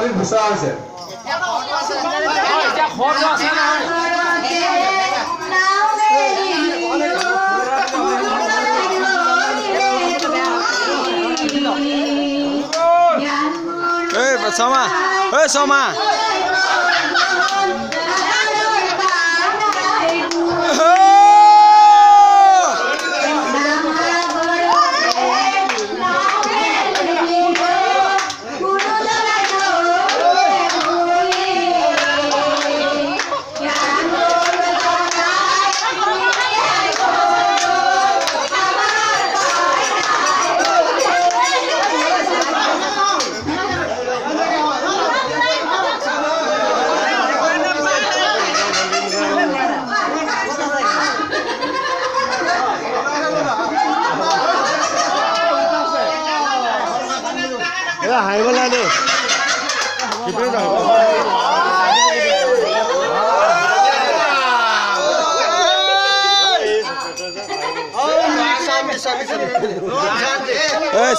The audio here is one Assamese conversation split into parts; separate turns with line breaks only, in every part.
ফুলাতলিত বিচৰা হৈছে
শৰ্মা এই শৰ্মা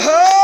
Huh.